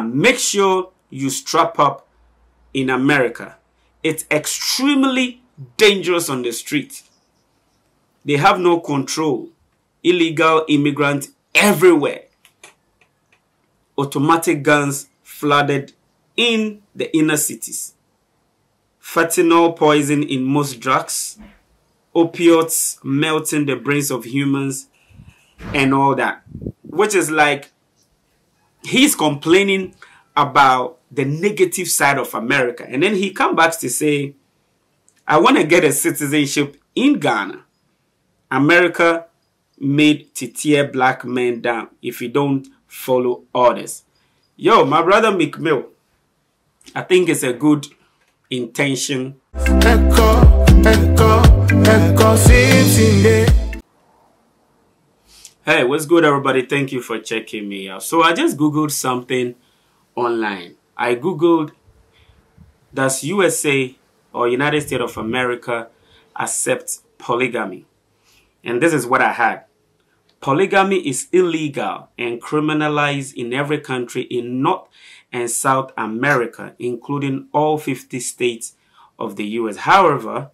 make sure you strap up in America. It's extremely dangerous on the street. They have no control. Illegal immigrants everywhere. Automatic guns flooded in the inner cities. Fentanyl poison in most drugs. Opioids melting the brains of humans and all that. Which is like, he's complaining about the negative side of America. And then he come back to say, I want to get a citizenship in Ghana. America made to tear black men down if you don't follow orders. Yo, my brother Meek Mill, I think it's a good intention. Echo, echo, echo, hey, what's good, everybody? Thank you for checking me out. So I just googled something online. I googled, does USA or United States of America accept polygamy? And this is what I had. Polygamy is illegal and criminalized in every country in North and South America, including all 50 states of the US. However,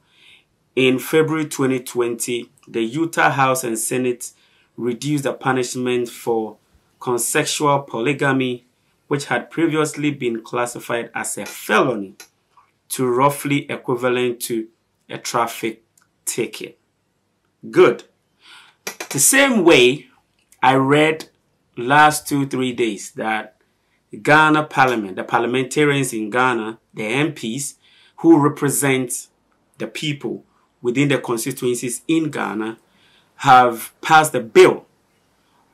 in February 2020, the Utah House and Senate reduced the punishment for consensual polygamy, which had previously been classified as a felony, to roughly equivalent to a traffic ticket. Good. The same way I read last two, three days that Ghana Parliament, the parliamentarians in Ghana, the MPs who represent the people within the constituencies in Ghana have passed a bill,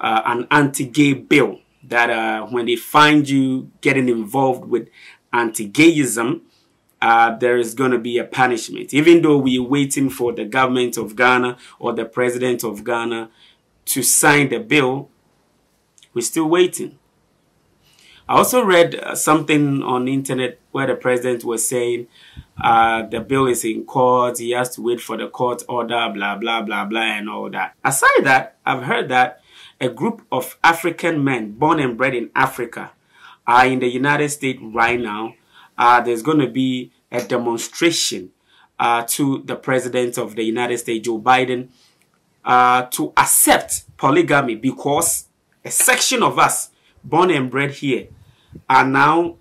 uh, an anti-gay bill that uh, when they find you getting involved with anti-gayism, uh, there is going to be a punishment. Even though we're waiting for the government of Ghana or the president of Ghana to sign the bill, we're still waiting. I also read uh, something on the internet where the president was saying uh, the bill is in court, he has to wait for the court order, blah, blah, blah, blah, and all that. Aside that, I've heard that a group of African men born and bred in Africa are in the United States right now uh, there's going to be a demonstration uh, to the president of the United States, Joe Biden, uh, to accept polygamy because a section of us born and bred here are now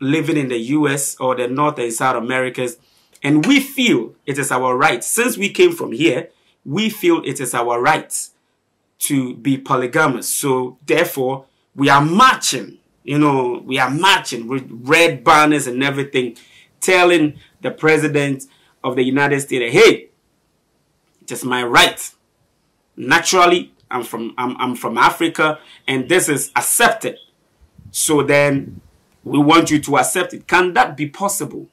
living in the US or the North and South Americas. And we feel it is our right. Since we came from here, we feel it is our right to be polygamous. So therefore, we are marching you know, we are marching with red banners and everything, telling the president of the United States, hey, it is my right. Naturally, I'm from I'm, I'm from Africa and this is accepted. So then we want you to accept it. Can that be possible?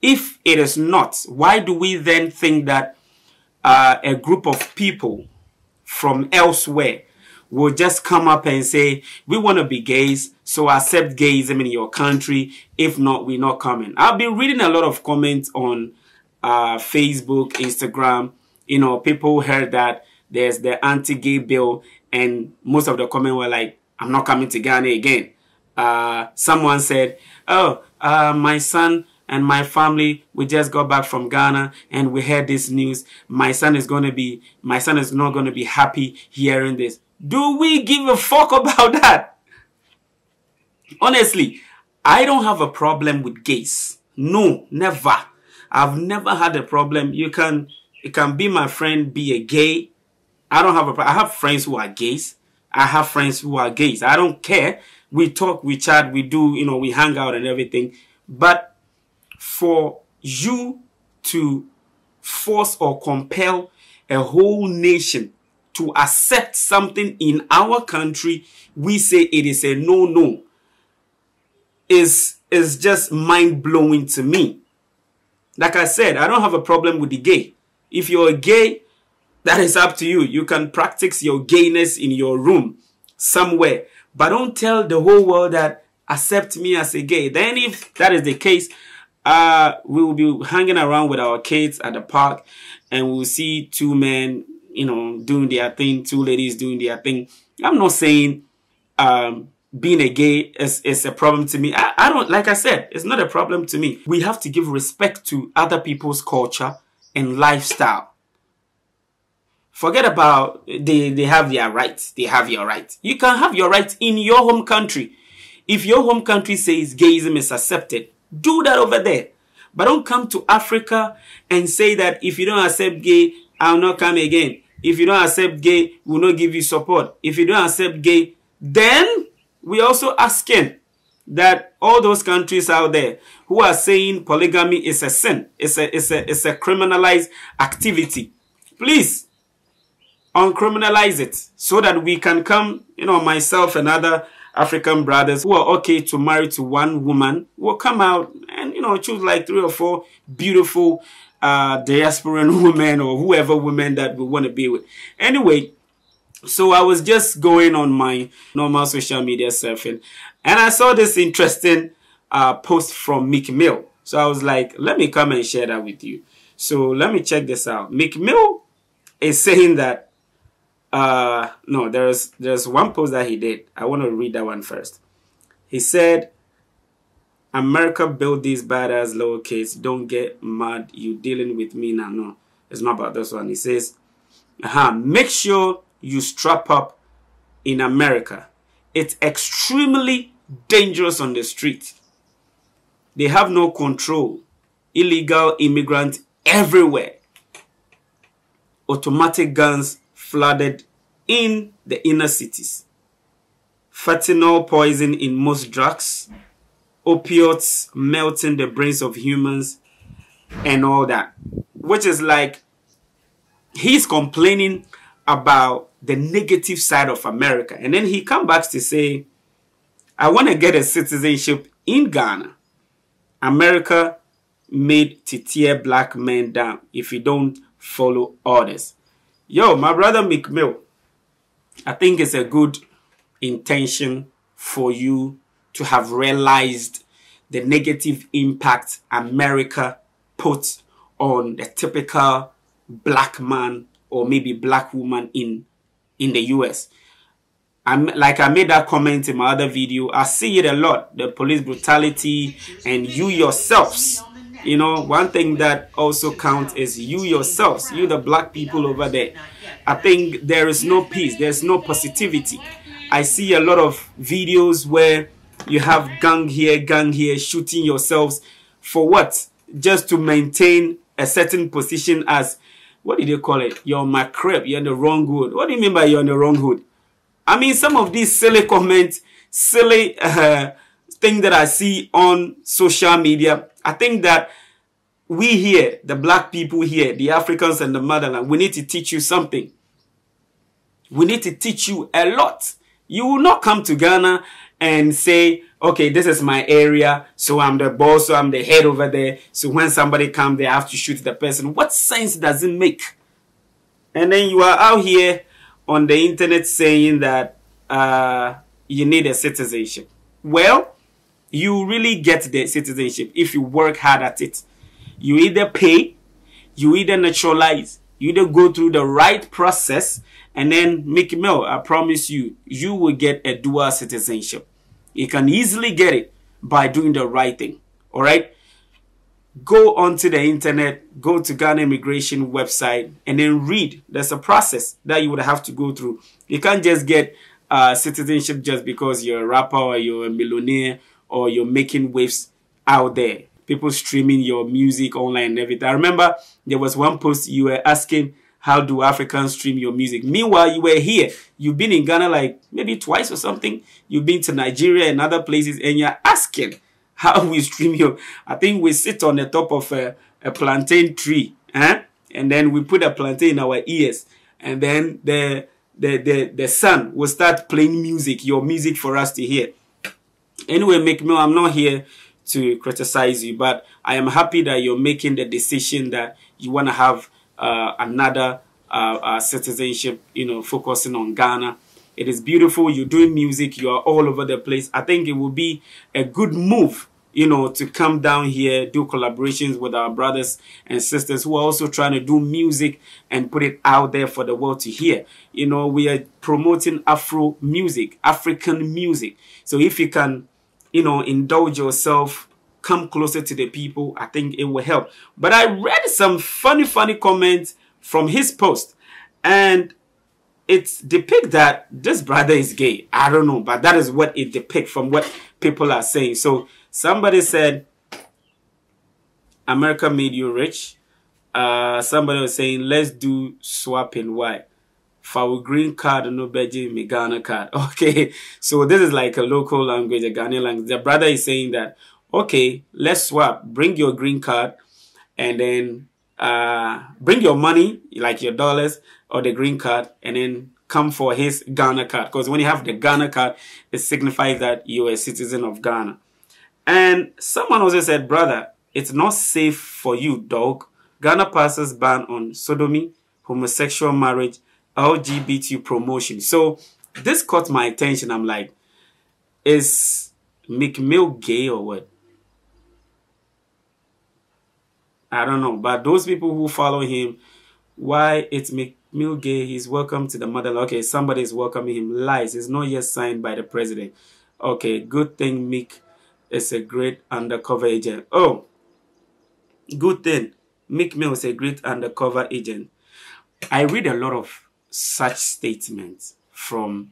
If it is not, why do we then think that uh, a group of people from elsewhere will just come up and say, we want to be gays, so accept gayism in your country. If not, we're not coming. I've been reading a lot of comments on uh, Facebook, Instagram. You know, people heard that there's the anti-gay bill and most of the comments were like, I'm not coming to Ghana again. Uh, someone said, oh, uh, my son and my family, we just got back from Ghana and we heard this news. My son is going to be, my son is not going to be happy hearing this. Do we give a fuck about that? Honestly, I don't have a problem with gays. No, never. I've never had a problem. You can, you can be my friend, be a gay. I don't have a I have friends who are gays. I have friends who are gays. I don't care. We talk, we chat, we do, you know, we hang out and everything. But for you to force or compel a whole nation to accept something in our country, we say it is a no-no, is, is just mind-blowing to me. Like I said, I don't have a problem with the gay. If you're a gay, that is up to you. You can practice your gayness in your room somewhere. But don't tell the whole world that accept me as a gay. Then if that is the case, uh, we will be hanging around with our kids at the park and we'll see two men you know, doing their thing, two ladies doing their thing. I'm not saying um, being a gay is, is a problem to me. I, I don't, like I said, it's not a problem to me. We have to give respect to other people's culture and lifestyle. Forget about they, they have their rights. They have your rights. You can have your rights in your home country. If your home country says gayism is accepted, do that over there. But don't come to Africa and say that if you don't accept gay, I'll not come again. If you don't accept gay, we'll not give you support. If you don't accept gay, then we also asking that all those countries out there who are saying polygamy is a sin, it's a, it's a, it's a criminalized activity. Please, uncriminalize it so that we can come, you know, myself and other African brothers who are okay to marry to one woman will come out and, you know, choose like three or four beautiful uh, diasporan women or whoever women that we want to be with. Anyway, so I was just going on my normal social media surfing and I saw this interesting uh, post from Meek Mill. So I was like, let me come and share that with you. So let me check this out. Meek Mill is saying that, uh, no, there's, there's one post that he did. I want to read that one first. He said, America built these badass little kids. Don't get mad. You dealing with me now. No, it's not about this one. He says, uh -huh, make sure you strap up in America. It's extremely dangerous on the street. They have no control. Illegal immigrants everywhere. Automatic guns flooded in the inner cities. Fentanyl poison in most drugs. Opioids melting the brains of humans and all that. Which is like, he's complaining about the negative side of America. And then he come back to say, I want to get a citizenship in Ghana. America made to tear black men down if you don't follow orders. Yo, my brother Meek Mill, I think it's a good intention for you to have realized the negative impact America puts on the typical black man or maybe black woman in in the US. I'm like I made that comment in my other video. I see it a lot. The police brutality and you yourselves. You know, one thing that also counts is you yourselves, you the black people over there. I think there is no peace, there's no positivity. I see a lot of videos where you have gang here, gang here, shooting yourselves for what? Just to maintain a certain position as what did they call it? You're my crib. You're in the wrong hood. What do you mean by you're in the wrong hood? I mean, some of these silly comments, silly uh, things that I see on social media, I think that we here, the black people here, the Africans and the motherland, we need to teach you something. We need to teach you a lot. You will not come to Ghana and say, okay, this is my area, so I'm the boss, so I'm the head over there. So when somebody comes, they have to shoot the person. What sense does it make? And then you are out here on the internet saying that uh, you need a citizenship. Well, you really get the citizenship if you work hard at it. You either pay, you either naturalize, you either go through the right process, and then Meek Mill, I promise you, you will get a dual citizenship. You can easily get it by doing the right thing. All right. Go onto the internet, go to Ghana immigration website, and then read. There's a process that you would have to go through. You can't just get uh, citizenship just because you're a rapper or you're a millionaire or you're making waves out there. People streaming your music online and everything. I remember there was one post you were asking how do Africans stream your music? Meanwhile, you were here. You've been in Ghana like maybe twice or something. You've been to Nigeria and other places and you're asking how we stream your. I think we sit on the top of a, a plantain tree, eh? and then we put a plantain in our ears, and then the the the the sun will start playing music, your music for us to hear. Anyway, make me. I'm not here to criticize you, but I am happy that you're making the decision that you want to have uh, another uh, uh, citizenship, you know, focusing on Ghana. It is beautiful. You're doing music. You are all over the place. I think it will be a good move you know, to come down here, do collaborations with our brothers and sisters who are also trying to do music and put it out there for the world to hear. You know, we are promoting Afro music, African music. So if you can, you know, indulge yourself, come closer to the people, I think it will help. But I read some funny, funny comments from his post and it's depict that this brother is gay. I don't know, but that is what it depicts from what people are saying. So somebody said, America made you rich. Uh, somebody was saying, let's do swapping. Why? For green card, no beji, Ghana card. Okay, so this is like a local language, a Ghanaian language. The brother is saying that, okay, let's swap. Bring your green card, and then uh, bring your money, like your dollars or the green card, and then come for his Ghana card. Because when you have the Ghana card, it signifies that you're a citizen of Ghana. And someone also said, brother, it's not safe for you, dog. Ghana passes ban on sodomy, homosexual marriage, LGBT promotion. So this caught my attention. I'm like, is Meek Mill gay or what? I don't know. But those people who follow him, why it's Meek Mill gay, he's welcome to the motherland. Okay, somebody is welcoming him. Lies. It's not yet signed by the president. Okay, good thing Meek is a great undercover agent. Oh, good thing. Meek Mill is a great undercover agent. I read a lot of such statements from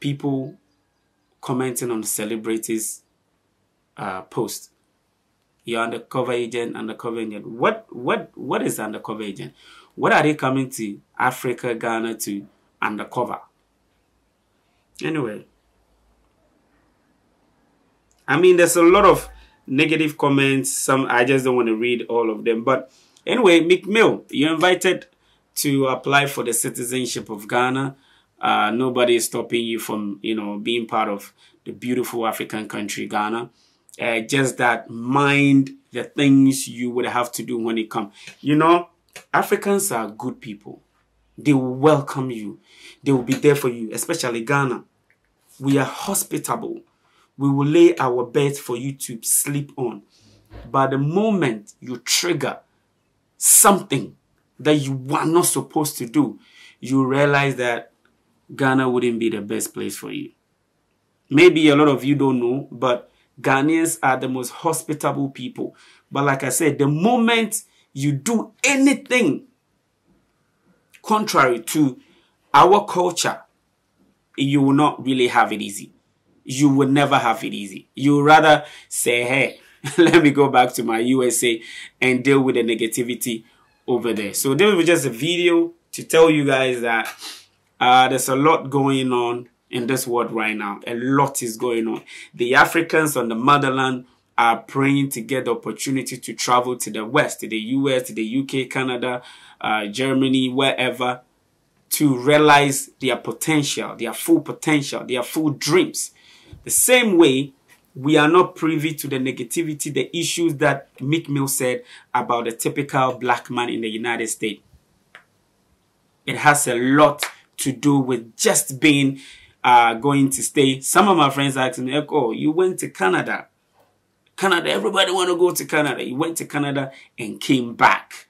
people commenting on the celebrities' uh, post you're undercover agent, undercover agent. What what what is undercover agent? What are they coming to Africa, Ghana to undercover? Anyway. I mean there's a lot of negative comments. Some I just don't want to read all of them. But anyway, Meek Mill, you're invited to apply for the citizenship of Ghana. Uh, nobody is stopping you from, you know, being part of the beautiful African country, Ghana uh, just that mind the things you would have to do when it comes. You know, Africans are good people. They will welcome you. They will be there for you, especially Ghana. We are hospitable. We will lay our beds for you to sleep on. But the moment you trigger something that you are not supposed to do, you realize that Ghana wouldn't be the best place for you. Maybe a lot of you don't know, but Ghanaians are the most hospitable people. But like I said, the moment you do anything contrary to our culture, you will not really have it easy. You will never have it easy. You rather say, hey, let me go back to my USA and deal with the negativity over there. So this was just a video to tell you guys that uh, there's a lot going on in this world right now. A lot is going on. The Africans on the motherland are praying to get the opportunity to travel to the West, to the US, to the UK, Canada, uh, Germany, wherever, to realize their potential, their full potential, their full dreams. The same way, we are not privy to the negativity, the issues that Meek Mill said about the typical black man in the United States. It has a lot to do with just being are going to stay. Some of my friends asked me, oh, you went to Canada. Canada, everybody want to go to Canada. You went to Canada and came back.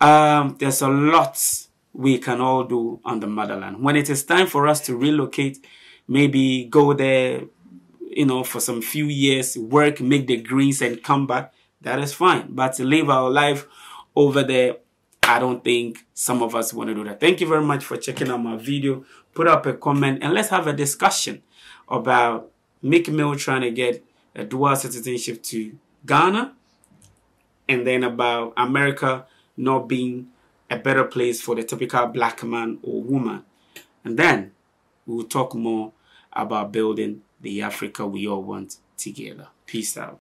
Um, there's a lot we can all do on the motherland. When it is time for us to relocate, maybe go there, you know, for some few years, work, make degrees and come back, that is fine. But to live our life over there I don't think some of us want to do that. Thank you very much for checking out my video. Put up a comment and let's have a discussion about Meek Mill trying to get a dual citizenship to Ghana and then about America not being a better place for the typical black man or woman. And then we'll talk more about building the Africa we all want together. Peace out.